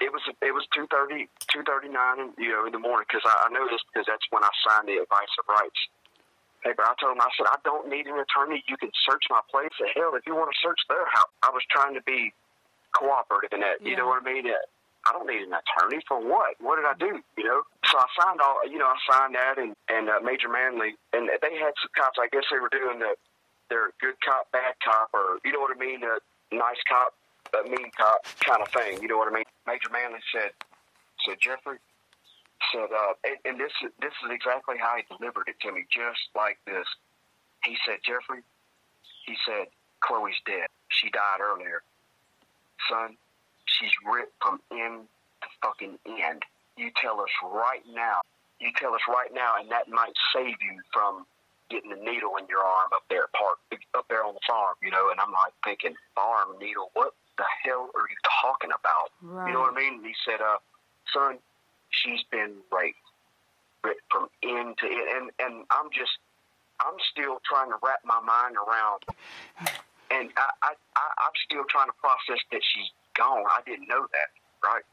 it was it was two thirty two thirty nine you know in the morning because I, I know this because that's when I signed the advice of rights paper. I told him I said I don't need an attorney. You can search my place. Hell, if you want to search their house, I was trying to be cooperative in that. You know what I mean? I don't need an attorney for what? What did I do? You know? So I signed all. You know, I signed that and and uh, Major Manley and they had some cops. I guess they were doing the their good cop, bad cop, or you know what I mean? A nice cop, a mean cop kind of thing. You know what I mean? Major Manley said, said Jeffrey said, uh, and, and this this is exactly how he delivered it to me, just like this. He said, Jeffrey, he said, Chloe's dead. She died earlier. Son, she's ripped from end to fucking end. You tell us right now. You tell us right now, and that might save you from getting a needle in your arm up there, park up there on the farm. You know, and I'm like thinking, farm needle. What the hell are you talking about? Right. You know what I mean? And he said, uh, son, she's been raped, from end to end, and and I'm just, I'm still trying to wrap my mind around, and I, I, I I'm still trying to process that she's gone. I didn't know that, right?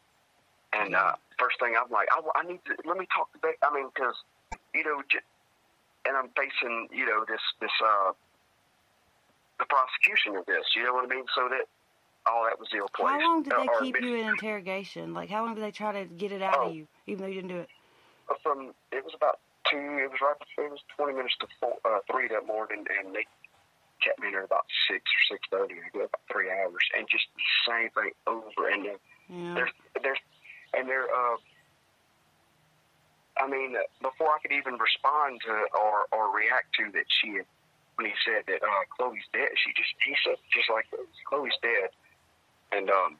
And uh, first thing I'm like, I, I need to let me talk to Beck. I mean, because you know, j- and I'm facing you know this this uh the prosecution of this. You know what I mean? So that all that was ill placed. How long did they Uh, keep you in interrogation? Like, how long did they try to get it out Oh. of you, even though you didn't do it? from it was about two. It was right. It was twenty minutes to four, uh, three that morning, and they kept me there about six or six thirty. I go about three hours, and just the same thing over and then Yeah. there's there's and they're. Uh, I mean, uh, before I could even respond to or or react to that, she had when he said that uh, Chloe's dead. She just he said just like Chloe's dead, and um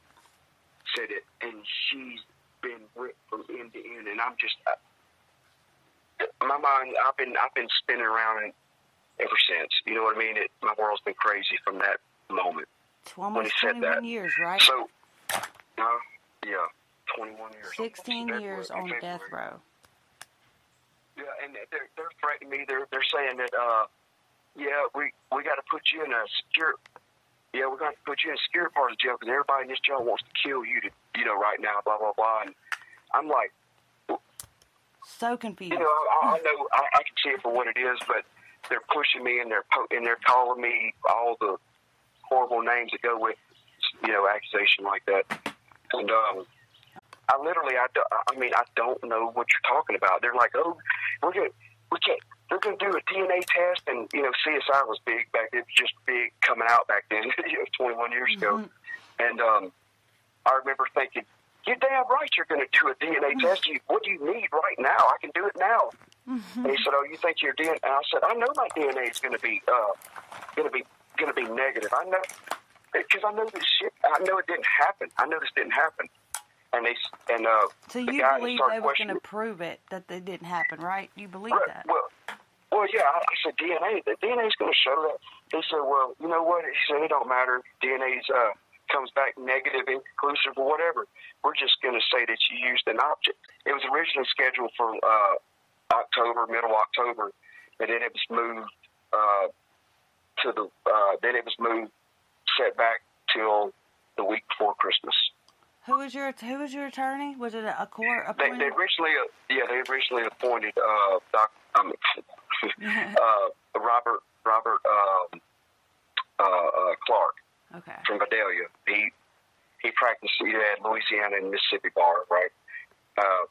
said it, and she's been ripped from end to end, and I'm just. Uh, my mind, I've been, I've been spinning around ever since. You know what I mean? It, my world's been crazy from that moment. It's almost 21 years, right? So, uh, yeah, 21 years. 16 almost. years February- on death row. Yeah, and they're they're threatening me. They're they're saying that, uh, yeah, we we got to put you in a secure. Yeah, we're going to put you in a secure part of the jail because everybody in this jail wants to kill you. To you know, right now, blah blah blah. And I'm like, So confused. you know, I, I know I, I can see it for what it is, but they're pushing me and they're po- and they're calling me all the horrible names that go with you know accusation like that. And um, I literally, I, do, I mean, I don't know what you're talking about. They're like, oh, we're gonna, we can't. They're gonna do a DNA test, and you know, CSI was big back. then. It was just big coming out back then, you know, 21 years ago. And um, I remember thinking, you're damn right you're going to do a DNA test. You, what do you need right now? I can do it now. And he said, oh, you think your DNA? And I said, I know my DNA is going to be uh, going to be going to be negative. I know because I know this shit. I know it didn't happen. I know this didn't happen. And they and uh, So the you guy believe they were going to prove it, that they didn't happen, right? You believe Right, that? Well, well, yeah. I, said DNA. The DNA is going to show that. He said, well, you know what? He said it don't matter. DNA's uh, comes back negative, inconclusive, or whatever. We're just going to say that you used an object. It was originally scheduled for uh, October, middle October, and then it was moved uh, to the. Uh, then it was moved, set back till the week before Christmas. Who was your Who was your attorney? Was it a, court They, appointed? they originally, uh, yeah, they originally appointed uh, Doc, um, uh, Robert Robert um, uh, uh, Clark okay. from Vidalia. He he practiced. He had Louisiana and Mississippi bar, right? Uh,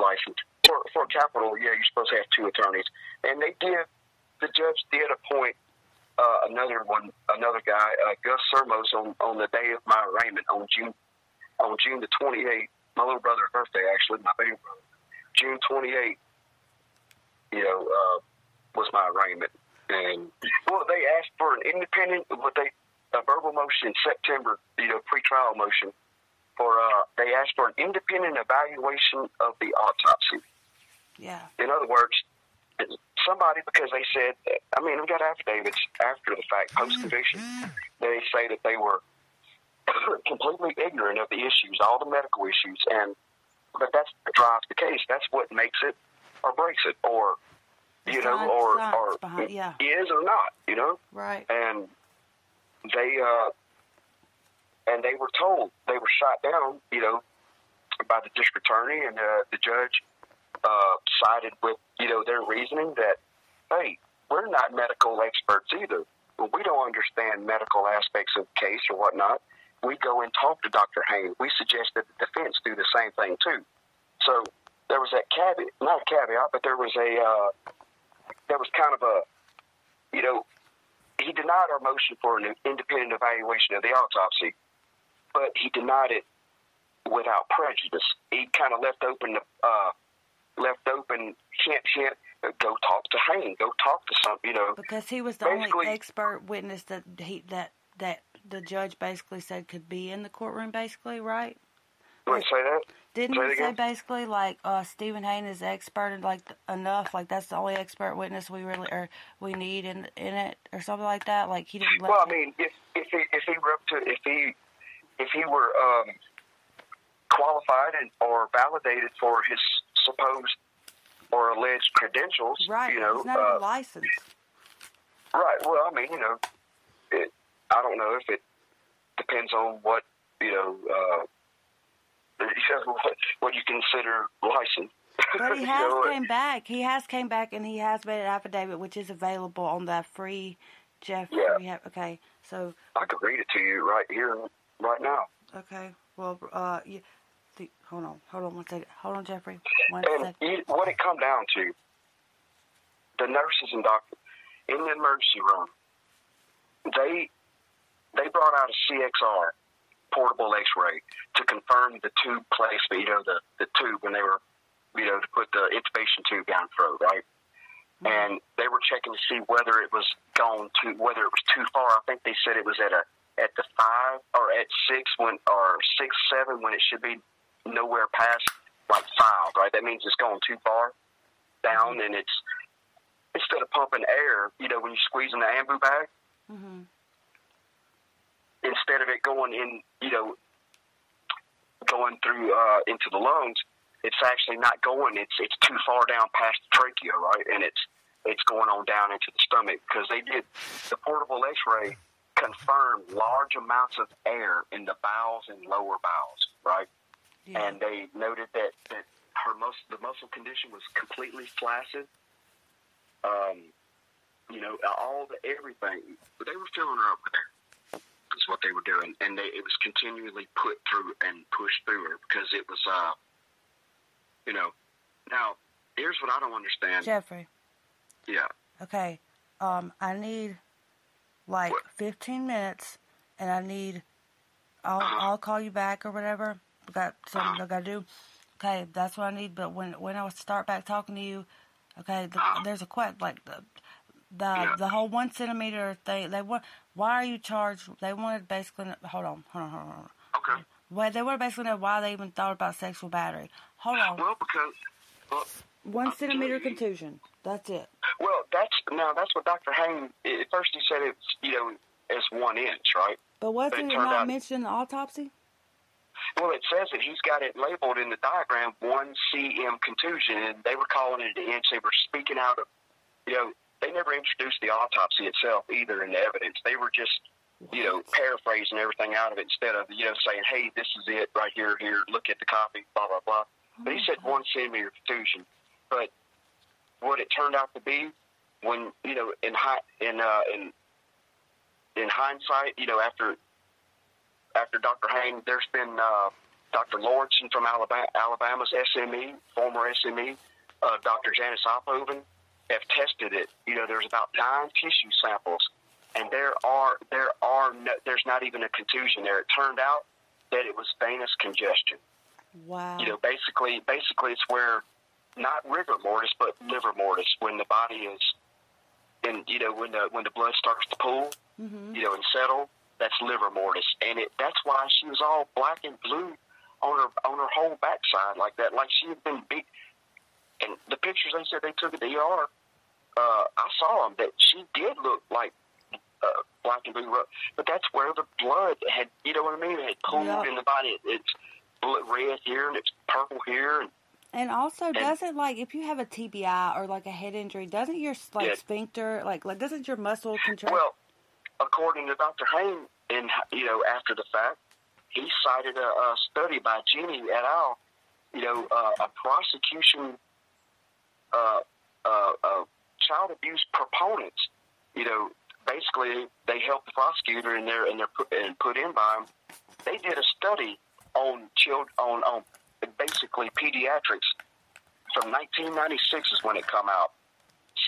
license for for capital. Yeah, you're supposed to have two attorneys, and they did. The judge did appoint uh, another one, another guy, uh, Gus Sermos, on on the day of my arraignment on June on June the 28th. My little brother's birthday, actually, my baby brother. June 28th. You know, uh, was my arraignment, and well, they asked for an independent, what they a verbal motion in September, you know, pre-trial motion for uh, they asked for an independent evaluation of the autopsy. Yeah. In other words, somebody because they said, I mean, we got affidavits after the fact, post conviction. They say that they were completely ignorant of the issues, all the medical issues, and but that's what drives the case. That's what makes it or breaks it, or you know, or or behind- yeah. is or not, you know Right. and they uh and they were told they were shot down you know by the district attorney, and uh, the judge uh, sided with you know their reasoning that hey, we're not medical experts either. We don't understand medical aspects of the case or whatnot. We go and talk to Dr. Hayne. We suggest that the defense do the same thing too. So there was that caveat, not a caveat, but there was a uh, there was kind of a you know he denied our motion for an independent evaluation of the autopsy, but he denied it without prejudice. He kind of left open the uh, left open hint hint. Go talk to Hayne. Go talk to some. You know, Because he was the only expert witness that he that that the judge basically said could be in the courtroom, basically, right? you want to say that? Didn't Say he say basically like uh, Steven Hayne is expert and like enough, like that's the only expert witness we really or we need in in it or something like that? Like he didn't. Well, I mean, if if he if he were up to if he if he were um, qualified and or validated for his supposed or alleged credentials, right? you know, he's not uh, licensed. right? Well, I mean, you know, it, I don't know if it depends on what you know, uh, what, what you consider licensed. But he You has know, came back. He has came back and he has made an affidavit, which is available on the free Jeffrey. Yeah. Okay, so I could read it to you right here, right now. okay, well, uh, you, the, hold on, hold on one second, hold on, Jeffrey, one And second. what it come down to, the nurses and doctors in the emergency room, they they brought out a CXR portable X-ray to confirm the tube placement. You know, the the tube when they were, you know, to put the intubation tube down throat, right? And they were checking to see whether it was gone to whether it was too far. I think they said it was at a at the five or at six when or six seven when it should be nowhere past like five, right? That means it's going too far down, and it's instead of pumping air, you know, when you squeeze in the ambu bag, hmm instead of it going in, you know, going through uh, into the lungs, it's actually not going. It's it's too far down past the trachea, right? And it's it's going on down into the stomach because they did the portable X-ray confirmed large amounts of air in the bowels and lower bowels, right? Yeah. and they noted that, that her mus- the muscle condition was completely flaccid. Um, you know, all the everything. But they were filling her up with air. What they were doing, and they, it was continually put through and pushed through her because it was, uh, you know. Now, here's what I don't understand. Jeffrey. Yeah, Okay, um, I need like What? 15 minutes, and I need. I'll Uh-huh. I'll call you back or whatever. I got something I gotta do. Okay, that's what I need. But when when I start back talking to you, okay, the, there's a question like the the Yeah. the whole one centimeter thing. They want. Why are you charged? They wanted basically. Hold on, hold on, hold on. Hold on. okay. Well, they wanted basically know why they even thought about sexual battery. Hold on, Well, because well, one uh, centimeter contusion. That's it. well, that's now that's what Doctor Hayne. At first, he said it's you know as one inch, right? But wasn't it not out- mentioned in the autopsy? Well, it says that he's got it labeled in the diagram one cm contusion, and they were calling it an inch. They were speaking out of, you know, they never introduced the autopsy itself either in the evidence. They were just, you know, paraphrasing everything out of it instead of, you know, saying, hey, this is it right here, here, look at the copy, blah, blah, blah. But he said one centimeter contusion. But what it turned out to be, when, you know, in, hi- in, uh, in, in hindsight, you know, after after Dr. Hayne, there's been uh, Dr. Lauridson from Alabama, Alabama's SME, former SME, uh, Dr. Janice Ophoven have tested it. You know, there's about nine tissue samples, and there are there are no, there's not even a contusion there. It turned out that it was venous congestion. Wow. You know, basically, basically it's where not rigor mortis, but livor mortis, when the body is, and you know, when the when the blood starts to pool, hmm you know, and settle, that's livor mortis, and it that's why she was all black and blue on her on her whole backside like that, like she had been beat. And the pictures they said they took at the ER, uh, I saw them that she did look like uh, black and blue, but that's where the blood had, you know what I mean? It had pooled Yeah. in the body. It, it's blood red here and it's purple here, and And also, doesn't like if you have a TBI or like a head injury, doesn't your like Yeah. sphincter like like doesn't your muscle contract? Well, according to Dr. Hayne, and you know, after the fact, he cited a, a study by Jenny et al. you know, uh, a prosecution, uh, uh, uh, child abuse proponents, you know, basically they helped the prosecutor and they're and they're put, and put in by them. They did a study on child on on basically pediatrics from 1996 is when it come out,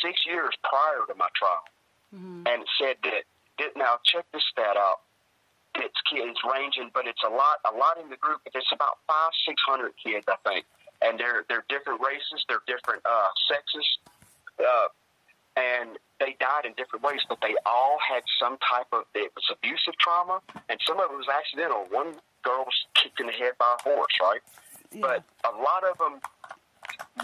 six years prior to my trial, hmm and it said that. that now check this stat out. It's kids ranging, but it's a lot a lot in the group. It's about five six hundred kids, I think, and they're they're different races, they're different uh, sexes. Uh, and they died in different ways, but they all had some type of it was abusive trauma, and some of it was accidental. One girl was kicked in the head by a horse, right? Yeah. But a lot of them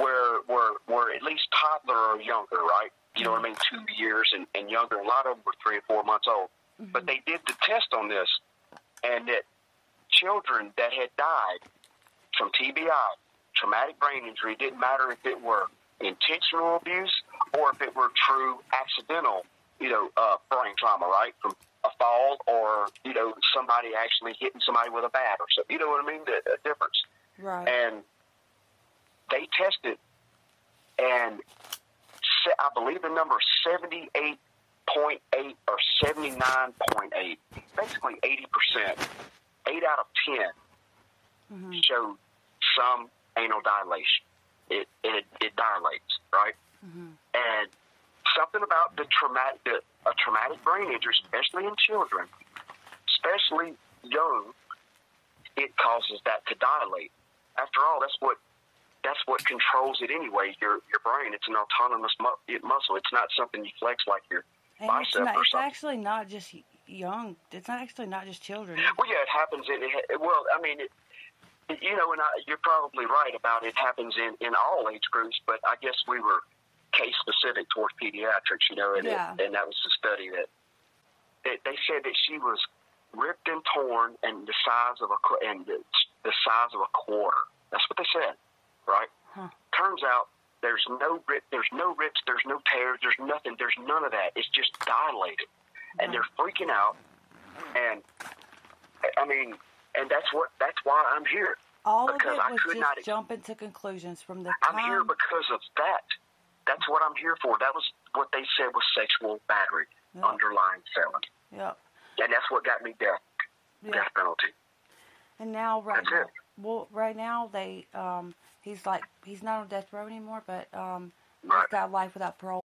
were were were at least toddler or younger, right? You know what I mean? Two years and, and younger. A lot of them were three or four months old. Mm-hmm. But they did the test on this, and that children that had died from TBI, traumatic brain injury, didn't matter if it were intentional abuse or if it were true accidental, you know, uh, brain trauma, right? From a fall or, you know, somebody actually hitting somebody with a bat or something. You know what I mean? The, the difference. right. And they tested, and I believe the number is 78.8 or 79.8, basically 80%, 8 out of 10 hmm showed some anal dilation. It, it, it dilates, right? hmm And something about the traumatic, the, a traumatic brain injury, especially in children, especially young, it causes that to dilate. After all, that's what that's what controls it anyway. Your your brain. It's an autonomous mu- muscle. It's not something you flex like your And it's, bicep not, or it's actually not just young. It's not actually not just children. Well, yeah, it happens. In, it, well, I mean, it- you know, and I, you're probably right about it happens in in all age groups. But I guess we were case specific towards pediatrics, you know, and Yeah. it, and that was the study that, that they said that she was ripped and torn and the size of a and the, the size of a quarter. That's what they said, right? Huh. Turns out there's no rip, there's no rips, there's no tears, there's nothing, there's none of that. It's just dilated, and they're freaking out. And I mean, and that's what that's why I'm here. All of it because I was could just not jumping to conclusions from the I'm here because of that. That's what I'm here for. That was what they said was sexual battery, Yeah. underlying felony, Yep. and that's what got me death Yeah. death penalty. And now, right That's now, it. well, right now they, um, he's like, he's not on death row anymore, but um, Right. he's got life without parole.